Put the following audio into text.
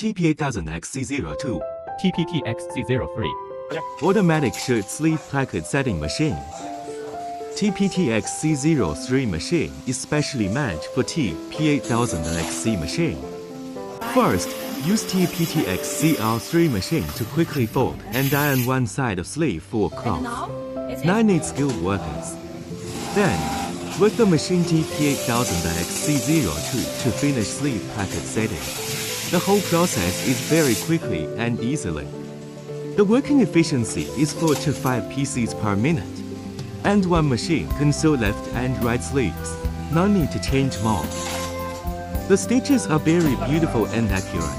TP8000XC02 TPTX-C03, Automatic shirt sleeve placket setting machine. TPTX C03 machine is specially meant for TP8000XC machine. First, use TPTX CR3 machine to quickly fold and iron one side of sleeve for a cloth. Nine need skilled workers. Then, with the machine TP8000XC02 to finish sleeve placket setting. The whole process is very quickly and easily. The working efficiency is 4 to 5 PCs per minute, and one machine can sew left and right sleeves, no need to change more. The stitches are very beautiful and accurate.